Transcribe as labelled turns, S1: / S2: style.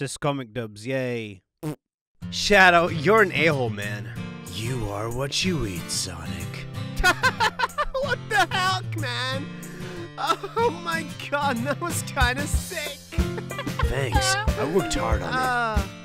S1: Ciscomic Dubz, yay. Shadow, you're an a-hole, man.
S2: You are what you eat, Sonic.
S1: what the heck, man? Oh my god, that was kind of sick.
S2: Thanks. I worked hard on it.
S1: Ah.